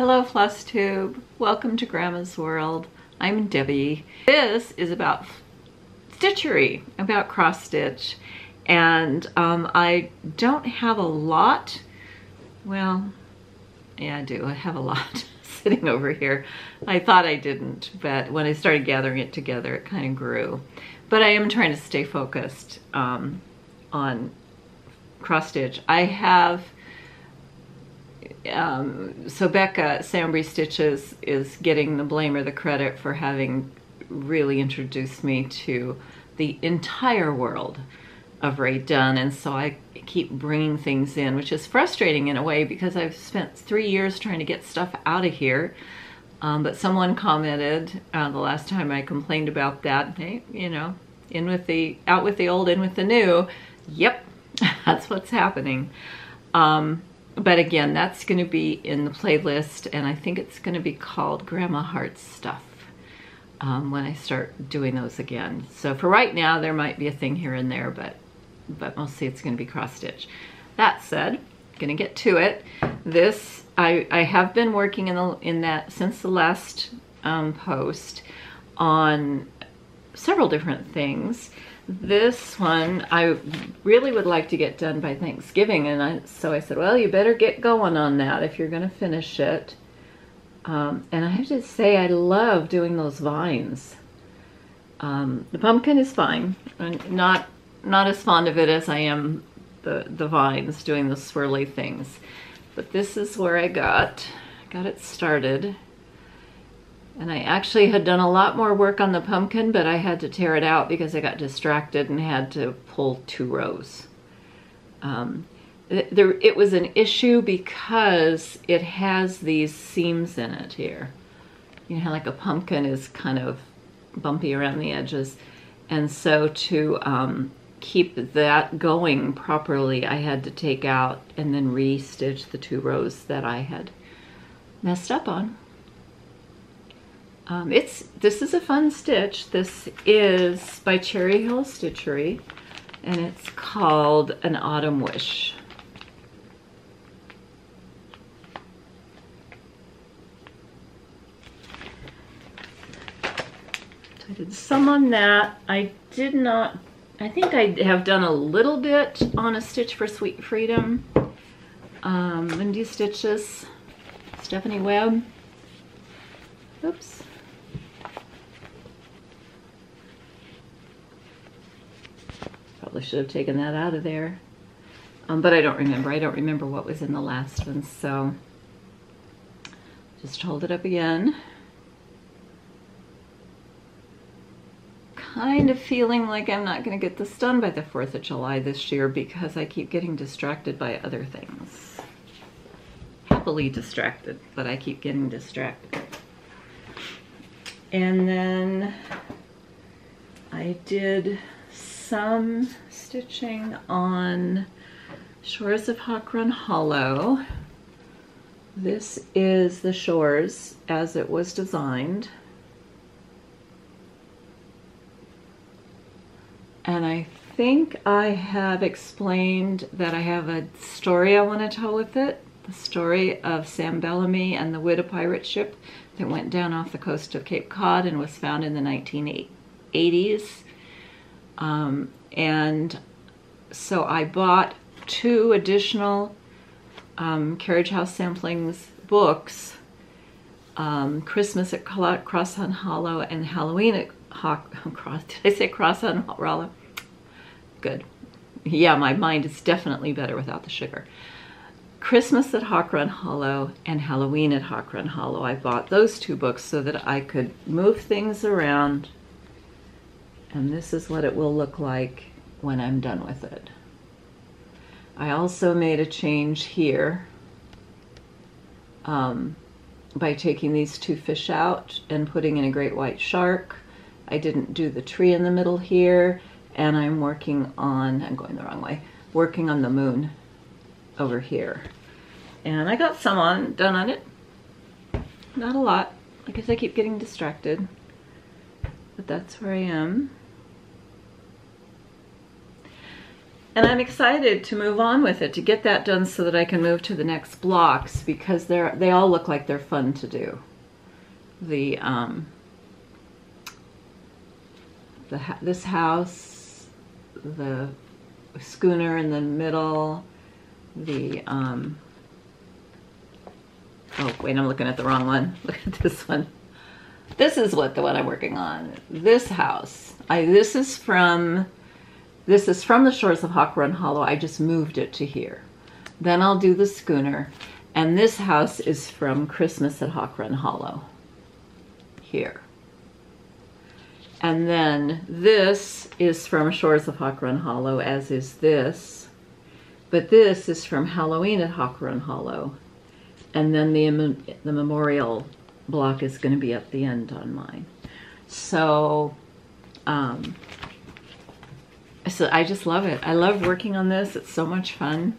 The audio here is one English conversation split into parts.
Hello Floss Tube. Welcome to Gramma's World. I'm Debi. This is about stitchery, about cross stitch. And um, I don't have a lot. Well, yeah, I do. I have a lot sitting over here. I thought I didn't, but when I started gathering it together, it kind of grew. But I am trying to stay focused um, on cross stitch. I have um, so Becca Sambrie Stitches is getting the blame or the credit for having really introduced me to the entire world of Rae Dunn. And so I keep bringing things in, which is frustrating in a way because I've spent three years trying to get stuff out of here. Um, but someone commented uh, the last time I complained about that, hey, you know, in with the, out with the old, in with the new. Yep, that's what's happening. Um, but again, that's going to be in the playlist, and I think it's going to be called Gramma Heart Stuff um, when I start doing those again. So for right now, there might be a thing here and there, but, but mostly it's going to be cross-stitch. That said, going to get to it. This, I, I have been working in, the, in that since the last um, post on several different things. This one I really would like to get done by Thanksgiving and I, so I said, well, you better get going on that if you're going to finish it. Um, and I have to say I love doing those vines. Um, the pumpkin is fine. I'm not, not as fond of it as I am the, the vines doing the swirly things. But this is where I got, got it started. And I actually had done a lot more work on the pumpkin, but I had to tear it out because I got distracted and had to pull two rows. Um, there, it was an issue because it has these seams in it here. You know how like a pumpkin is kind of bumpy around the edges. And so to um, keep that going properly, I had to take out and then re-stitch the two rows that I had messed up on. Um, it's This is a fun stitch. This is by Cherry Hill Stitchery, and it's called An Autumn Wish. I did some on that. I did not, I think I have done a little bit on a Stitch for Sweet Freedom. Um, Lindy Stitches, Stephanie Webb. Oops. Probably should have taken that out of there. Um, but I don't remember. I don't remember what was in the last one, so just hold it up again. Kind of feeling like I'm not going to get this done by the 4th of July this year because I keep getting distracted by other things. Happily distracted, but I keep getting distracted. And then I did some stitching on Shores of Hawk Run Hollow. This is the shores as it was designed. And I think I have explained that I have a story I want to tell with it. The story of Sam Bellamy and the Whydah pirate ship that went down off the coast of Cape Cod and was found in the 1980s. Um, and so I bought two additional um, Carriage House Samplings books, um, Christmas at Crosshorn Hollow and Halloween at Hawk, Cross, did I say Crosshorn Hollow? Good. Yeah, my mind is definitely better without the sugar. Christmas at Hawk Run Hollow and Halloween at Hawk Run Hollow. I bought those two books so that I could move things around and this is what it will look like when I'm done with it. I also made a change here um, by taking these two fish out and putting in a great white shark. I didn't do the tree in the middle here and I'm working on, I'm going the wrong way, working on the moon over here. And I got some on done on it. Not a lot, because I keep getting distracted. But that's where I am. And I'm excited to move on with it, to get that done so that I can move to the next blocks because they're, they all look like they're fun to do. The, um, the this house, the schooner in the middle, the, um, oh wait, I'm looking at the wrong one. Look at this one. This is what the one I'm working on. This house. I, this is from this is from the shores of Hawk Run Hollow. I just moved it to here. Then I'll do the schooner. And this house is from Christmas at Hawk Run Hollow. Here. And then this is from Shores of Hawk Run Hollow, as is this. But this is from Halloween at Hawk Run Hollow. And then the, the memorial block is going to be at the end on mine. So um, so I just love it. I love working on this. It's so much fun.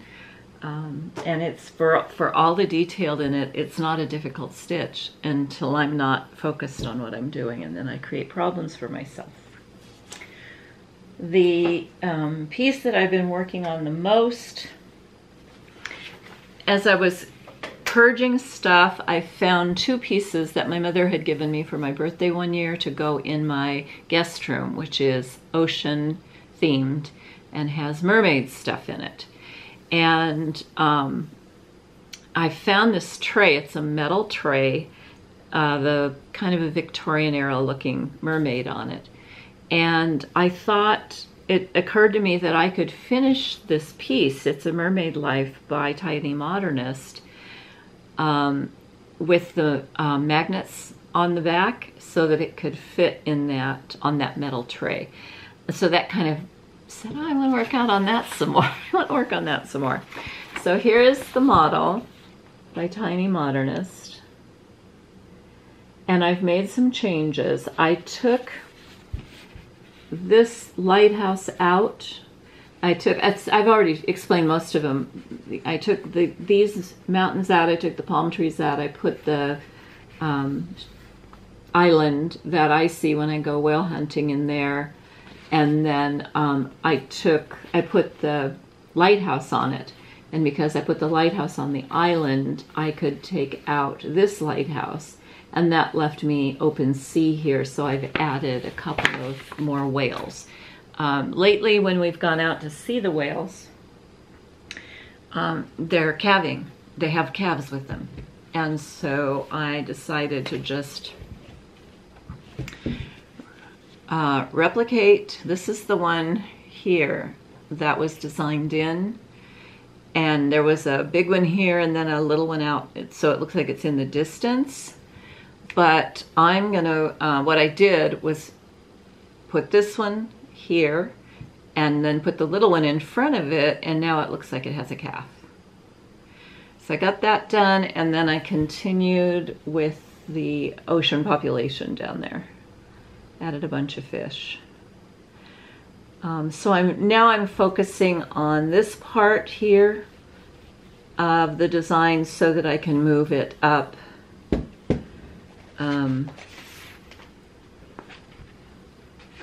Um, and it's for, for all the detailed in it, it's not a difficult stitch until I'm not focused on what I'm doing and then I create problems for myself. The um, piece that I've been working on the most, as I was purging stuff, I found two pieces that my mother had given me for my birthday one year to go in my guest room, which is ocean themed and has mermaid stuff in it. And um, I found this tray. It's a metal tray, uh, the kind of a Victorian era looking mermaid on it. And I thought it occurred to me that I could finish this piece. It's a Mermaid Life by Tiny Modernist um, with the um, magnets on the back so that it could fit in that on that metal tray. So that kind of said, oh, I want to work out on that some more. I want to work on that some more. So here is the model by Tiny Modernist. And I've made some changes. I took this lighthouse out. I took, I've already explained most of them. I took the these mountains out, I took the palm trees out, I put the um, island that I see when I go whale hunting in there and then um, I took, I put the lighthouse on it. And because I put the lighthouse on the island, I could take out this lighthouse. And that left me open sea here, so I've added a couple of more whales. Um, lately, when we've gone out to see the whales, um, they're calving. They have calves with them. And so I decided to just uh, replicate, this is the one here that was designed in. And there was a big one here and then a little one out, so it looks like it's in the distance. But I'm gonna, uh, what I did was put this one here and then put the little one in front of it and now it looks like it has a calf. So I got that done and then I continued with the ocean population down there added a bunch of fish. Um, so I'm now I'm focusing on this part here of the design so that I can move it up. Um,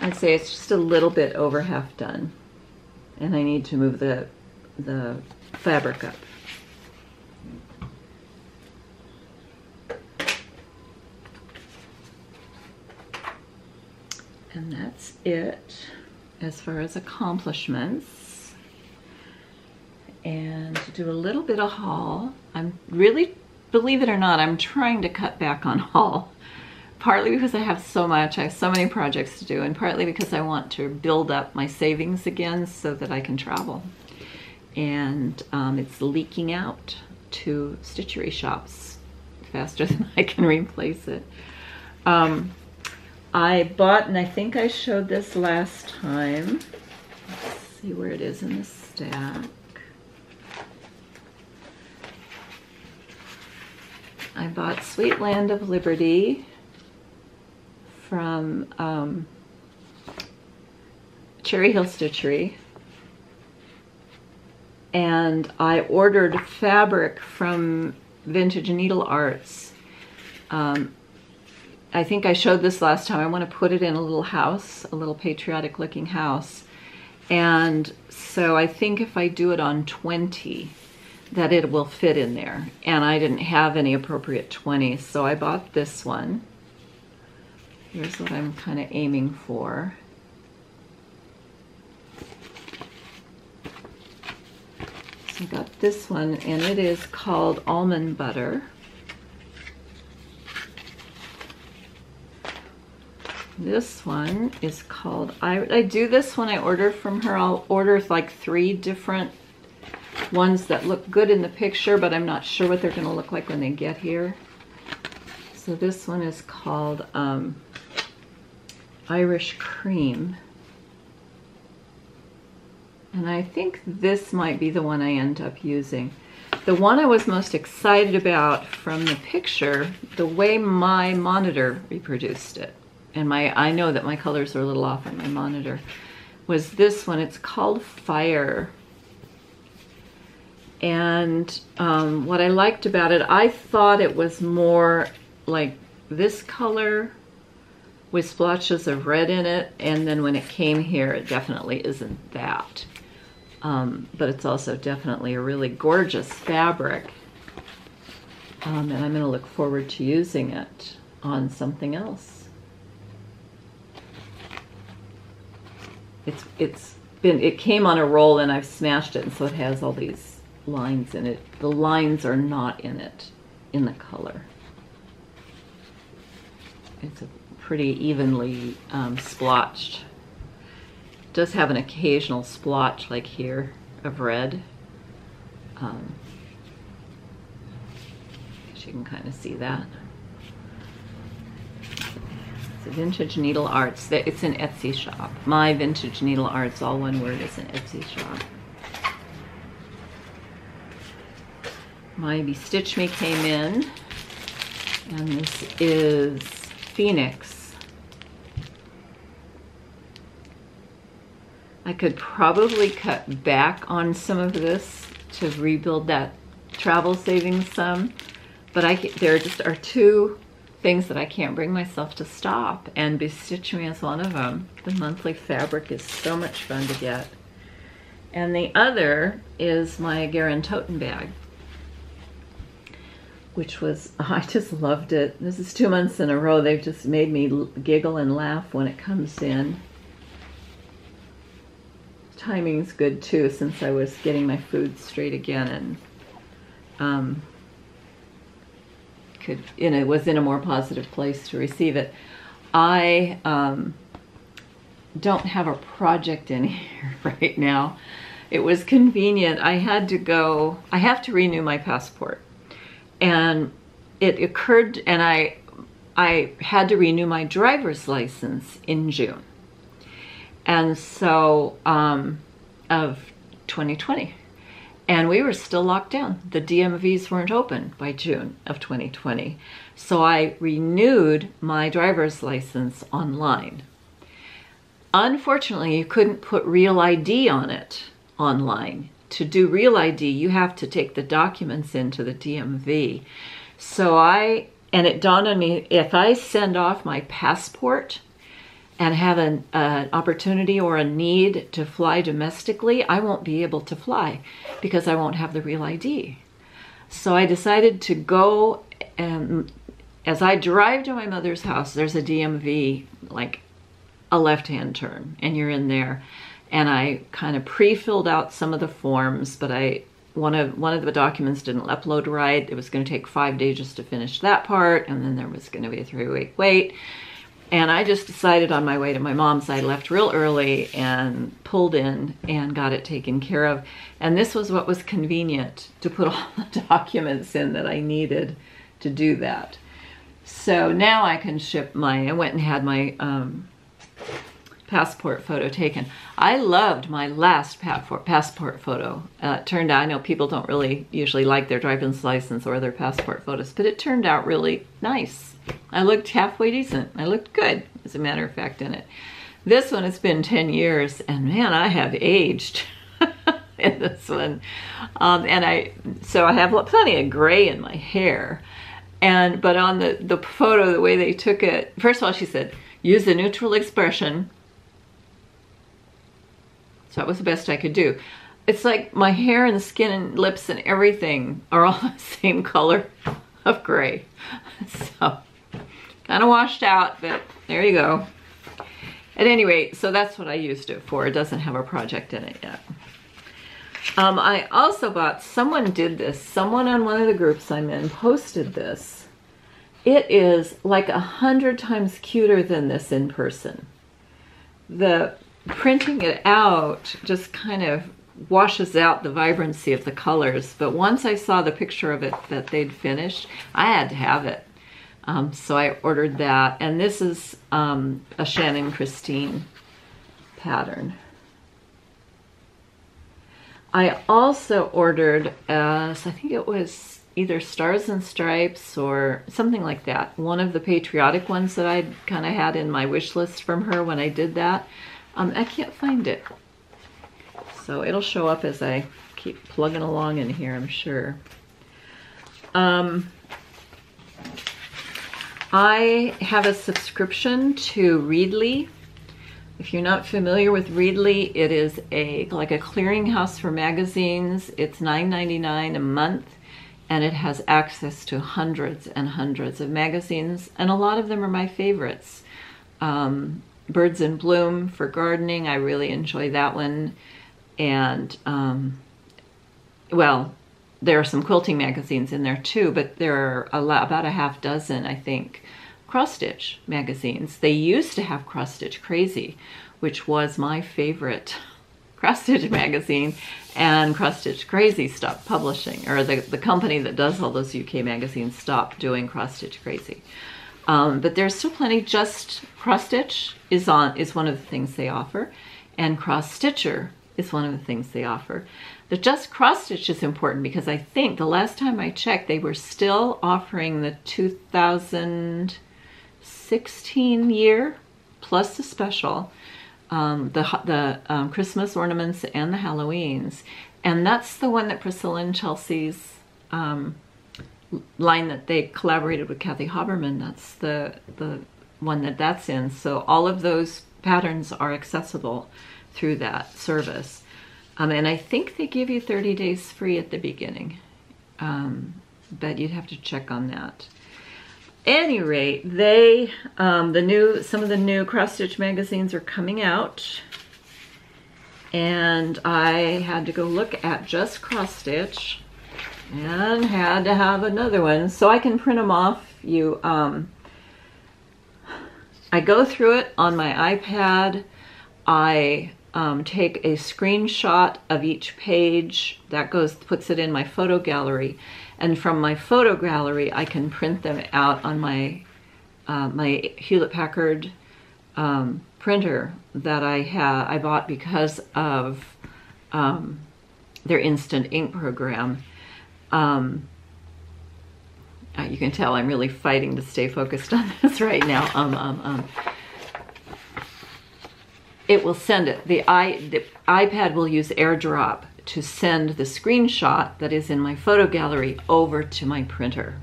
I'd say it's just a little bit over half done and I need to move the, the fabric up. And that's it as far as accomplishments. And to do a little bit of haul, I'm really, believe it or not, I'm trying to cut back on haul. Partly because I have so much, I have so many projects to do, and partly because I want to build up my savings again so that I can travel. And um, it's leaking out to stitchery shops faster than I can replace it. Um, I bought, and I think I showed this last time. Let's see where it is in the stack. I bought Sweet Land of Liberty from um, Cherry Hill Stitchery. And I ordered fabric from Vintage Needle Arts. Um, I think I showed this last time. I want to put it in a little house, a little patriotic looking house. And so I think if I do it on 20, that it will fit in there. And I didn't have any appropriate 20s, so I bought this one. Here's what I'm kind of aiming for. So I got this one, and it is called Almond Butter. This one is called, I, I do this when I order from her. I'll order like three different ones that look good in the picture, but I'm not sure what they're gonna look like when they get here. So this one is called um, Irish Cream. And I think this might be the one I end up using. The one I was most excited about from the picture, the way my monitor reproduced it and my I know that my colors are a little off on my monitor, was this one. It's called Fire. And um, what I liked about it, I thought it was more like this color with splotches of red in it. And then when it came here, it definitely isn't that. Um, but it's also definitely a really gorgeous fabric. Um, and I'm going to look forward to using it on something else. It's it's been it came on a roll and I've smashed it and so it has all these lines in it. The lines are not in it in the color. It's a pretty evenly um, splotched. It does have an occasional splotch like here of red. Um, you can kind of see that. Vintage Needle Arts. That it's an Etsy shop. My Vintage Needle Arts, all one word, is an Etsy shop. My BeStitch Me came in, and this is Phoenix. I could probably cut back on some of this to rebuild that travel savings sum, but I there just are two things that I can't bring myself to stop, and BeStitch Me is one of them. The monthly fabric is so much fun to get. And the other is my GaRon Totten bag, which was, I just loved it. This is two months in a row. They've just made me giggle and laugh when it comes in. Timing's good too, since I was getting my food straight again and um, could, you know, was in a more positive place to receive it. I um, don't have a project in here right now. It was convenient. I had to go, I have to renew my passport. And it occurred, and I, I had to renew my driver's license in June. And so, um, of 2020 and we were still locked down. The DMVs weren't open by June of 2020. So I renewed my driver's license online. Unfortunately, you couldn't put Real ID on it online. To do Real ID, you have to take the documents into the DMV. So I, and it dawned on me, if I send off my passport and have an uh, opportunity or a need to fly domestically, I won't be able to fly because I won't have the real ID. So I decided to go and as I drive to my mother's house, there's a DMV, like a left-hand turn, and you're in there. And I kind of pre-filled out some of the forms, but I one of one of the documents didn't upload right. It was going to take five days just to finish that part, and then there was going to be a three-week wait. And I just decided on my way to my mom's, I left real early and pulled in and got it taken care of. And this was what was convenient to put all the documents in that I needed to do that. So now I can ship my, I went and had my um, passport photo taken. I loved my last passport, passport photo. Uh, it turned out, I know people don't really usually like their driver's license or their passport photos, but it turned out really nice. I looked halfway decent. I looked good, as a matter of fact, in it. This one, it's been 10 years, and man, I have aged in this one. Um, and I, so I have plenty of gray in my hair. And, but on the, the photo, the way they took it, first of all, she said, use a neutral expression. That was the best I could do. It's like my hair and skin and lips and everything are all the same color of gray. So kind of washed out, but there you go. At any rate, so that's what I used it for. It doesn't have a project in it yet. Um, I also bought, someone did this, someone on one of the groups I'm in posted this. It is like a hundred times cuter than this in person. The printing it out just kind of washes out the vibrancy of the colors. But once I saw the picture of it that they'd finished, I had to have it. Um, so I ordered that. And this is um, a Shannon Christine pattern. I also ordered, uh, I think it was either Stars and Stripes or something like that. One of the patriotic ones that I kind of had in my wish list from her when I did that. Um, I can't find it. So it'll show up as I keep plugging along in here, I'm sure. Um, I have a subscription to Readly. If you're not familiar with Readly, it is a like a clearinghouse for magazines. It's $9.99 a month and it has access to hundreds and hundreds of magazines and a lot of them are my favorites. Um, Birds in Bloom for gardening, I really enjoy that one and um, well, there are some quilting magazines in there too, but there are a lot, about a half dozen, I think, cross stitch magazines. They used to have Cross Stitch Crazy, which was my favorite cross stitch magazine, and Cross Stitch Crazy stopped publishing, or the, the company that does all those UK magazines stopped doing Cross Stitch Crazy. Um, but there's still plenty. Just Cross Stitch is on is one of the things they offer, and Cross Stitcher is one of the things they offer. The Just Cross Stitch is important because I think the last time I checked, they were still offering the 2016 year plus the special, um, the, the um, Christmas ornaments and the Halloweens. And that's the one that Priscilla and Chelsea's um, line that they collaborated with Kathy Haberman. That's the, the one that that's in. So all of those patterns are accessible through that service. Um, and I think they give you 30 days free at the beginning, um, but you'd have to check on that. Any rate, they um, the new some of the new cross stitch magazines are coming out, and I had to go look at just cross stitch, and had to have another one so I can print them off. You, um, I go through it on my iPad. I um, take a screenshot of each page that goes puts it in my photo gallery and from my photo gallery I can print them out on my uh, my Hewlett Packard um, printer that I have I bought because of um, their instant ink program um, uh, you can tell I'm really fighting to stay focused on this right now um, um, um it will send it. The, I, the iPad will use AirDrop to send the screenshot that is in my photo gallery over to my printer,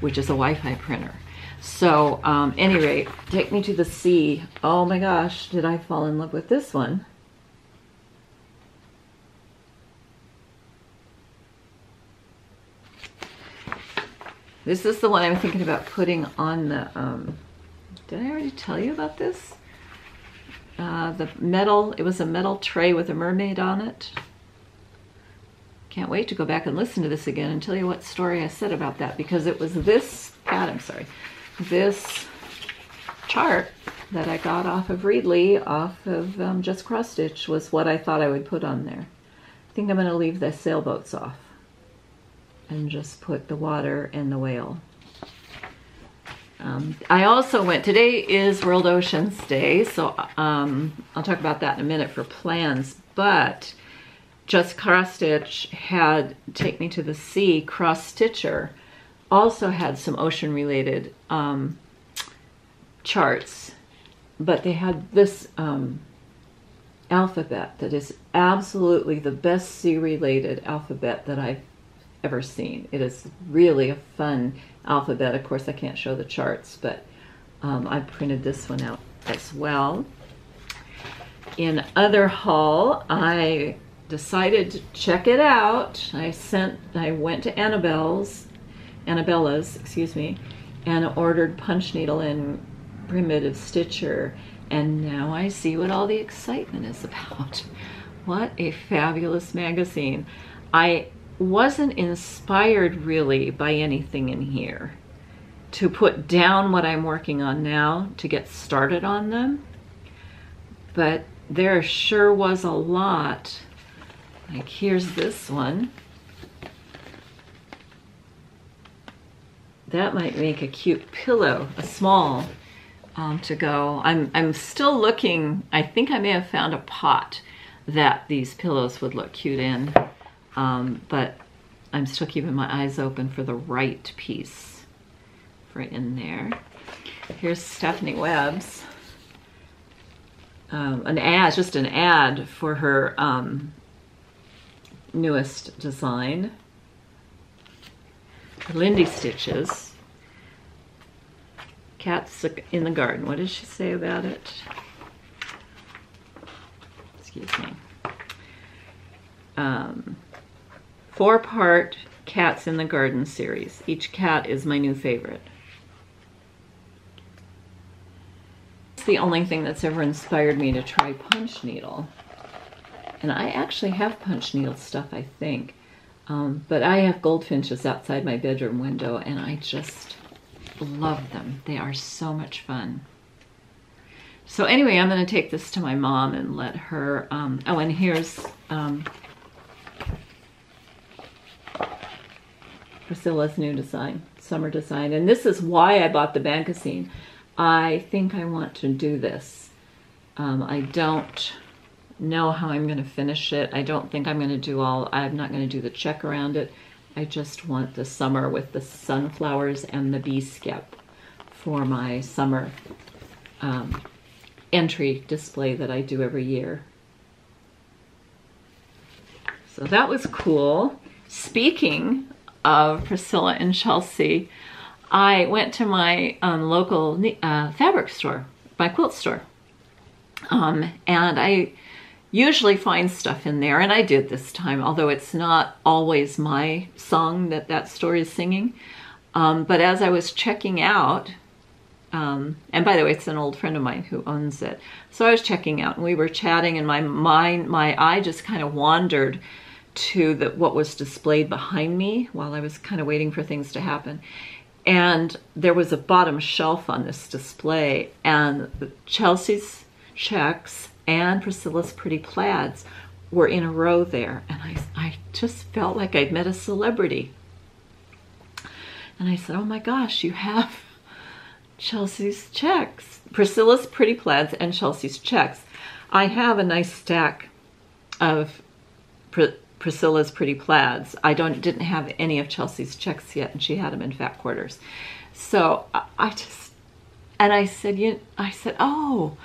which is a Wi-Fi printer. So, um, any rate, take me to the sea. Oh my gosh, did I fall in love with this one? This is the one I'm thinking about putting on the, um, did I already tell you about this? Uh, the metal, it was a metal tray with a mermaid on it. Can't wait to go back and listen to this again and tell you what story I said about that because it was this pad, I'm sorry, this chart that I got off of Readly, off of um, Just Cross Stitch, was what I thought I would put on there. I think I'm going to leave the sailboats off and just put the water and the whale. Um, I also went, today is World Oceans Day, so um, I'll talk about that in a minute for plans, but Just Cross Stitch had Take Me to the Sea, Cross Stitcher, also had some ocean related um, charts, but they had this um, alphabet that is absolutely the best sea related alphabet that I've ever seen. It is really a fun alphabet. Of course, I can't show the charts, but um, I printed this one out as well. in other haul, I decided to check it out. I sent, I went to Annabelle's, Annabella's, excuse me, and ordered punch needle and primitive stitcher. And now I see what all the excitement is about. What a fabulous magazine. I wasn't inspired really by anything in here to put down what I'm working on now to get started on them. But there sure was a lot. Like here's this one. That might make a cute pillow, a small um, to go. I'm, I'm still looking, I think I may have found a pot that these pillows would look cute in, um, but I'm still keeping my eyes open for the right piece for in there. Here's Stephanie Webb's, um, an ad, just an ad for her um, newest design. Lindy Stitches. Cats in the Garden. What does she say about it? Excuse me. Um, four part Cats in the Garden series. Each cat is my new favorite. It's the only thing that's ever inspired me to try punch needle. And I actually have punch needle stuff, I think. Um, but I have goldfinches outside my bedroom window and I just love them. They are so much fun. So anyway, I'm going to take this to my mom and let her, um, oh, and here's um, Priscilla's new design, summer design. And this is why I bought the magazine. I think I want to do this. Um, I don't know how I'm going to finish it. I don't think I'm going to do all, I'm not going to do the check around it. I just want the summer with the sunflowers and the bee skep for my summer um, entry display that I do every year. So that was cool. Speaking of Priscilla and Chelsea, I went to my um, local uh, fabric store, my quilt store. Um, and I usually find stuff in there, and I did this time, although it's not always my song that that store is singing. Um, but as I was checking out, um, and by the way, it's an old friend of mine who owns it. So I was checking out, and we were chatting, and my mind, my eye just kind of wandered to the, what was displayed behind me while I was kind of waiting for things to happen. And there was a bottom shelf on this display, and Chelsea's checks and Priscilla's Pretty Plaids were in a row there. And I, I just felt like I'd met a celebrity. And I said, oh my gosh, you have Chelsea's checks. Priscilla's Pretty Plaids and Chelsea's checks. I have a nice stack of Priscilla's Pretty Plaids. I don't didn't have any of Chelsea's checks yet, and she had them in fat quarters. So I, I just, and I said, you, I said, oh,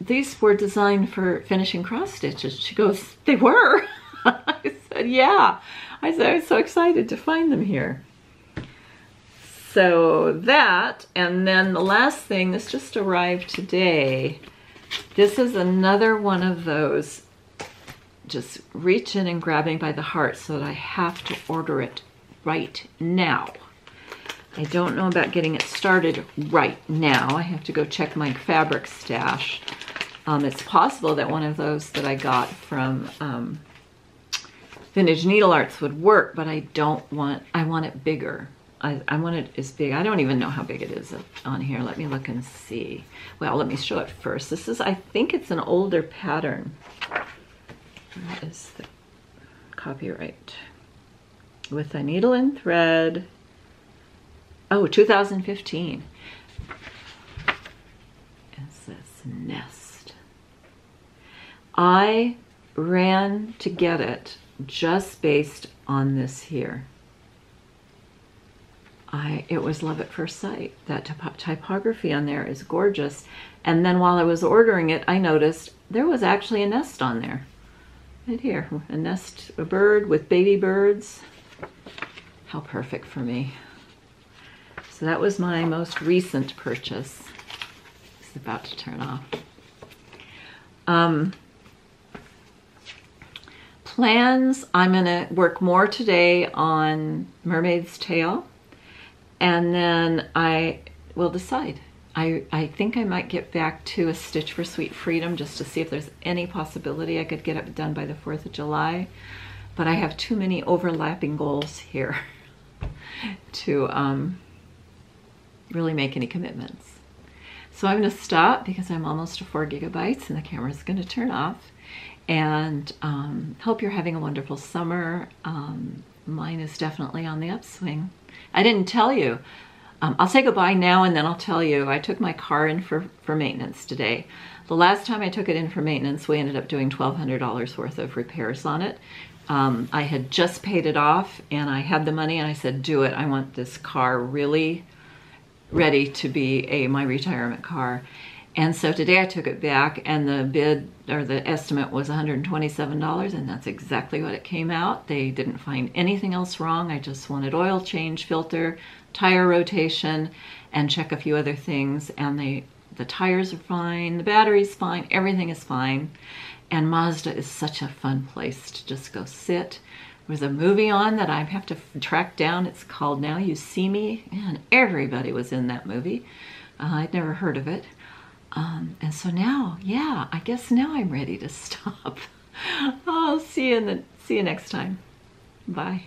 these were designed for finishing cross stitches. She goes, they were? I said, yeah. I said, I was so excited to find them here. So that, and then the last thing, this just arrived today. This is another one of those just reaching and grabbing by the heart so that I have to order it right now. I don't know about getting it started right now. I have to go check my fabric stash. Um, it's possible that one of those that I got from um, Vintage Needle Arts would work, but I don't want, I want it bigger. I, I want it as big. I don't even know how big it is on here. Let me look and see. Well, let me show it first. This is, I think it's an older pattern. That is the copyright. With a needle and thread. Oh, 2015. Is this nest? I ran to get it just based on this here. I, it was love at first sight. That typography on there is gorgeous. And then while I was ordering it, I noticed there was actually a nest on there. Right here, a nest, a bird with baby birds. How perfect for me. So that was my most recent purchase. It's about to turn off. Um, plans, I'm going to work more today on Mermaid's Tail. And then I will decide. I, I think I might get back to a Stitch for Sweet Freedom just to see if there's any possibility I could get it done by the 4th of July. But I have too many overlapping goals here to um, really make any commitments. So I'm going to stop because I'm almost to 4 gigabytes and the camera's going to turn off. And um, hope you're having a wonderful summer. Um, mine is definitely on the upswing. I didn't tell you. Um, I'll say goodbye now and then I'll tell you. I took my car in for, for maintenance today. The last time I took it in for maintenance, we ended up doing $1,200 worth of repairs on it. Um, I had just paid it off and I had the money and I said, do it. I want this car really ready to be a my retirement car. And so today I took it back and the bid or the estimate was $127 and that's exactly what it came out. They didn't find anything else wrong. I just wanted oil change, filter, tire rotation, and check a few other things. And they the tires are fine, the battery's fine, everything is fine. And Mazda is such a fun place to just go sit. There's a movie on that I have to track down. It's called Now You See Me, and everybody was in that movie. Uh, I'd never heard of it. Um, and so now, yeah, I guess now I'm ready to stop. I'll see you in the see you next time. Bye.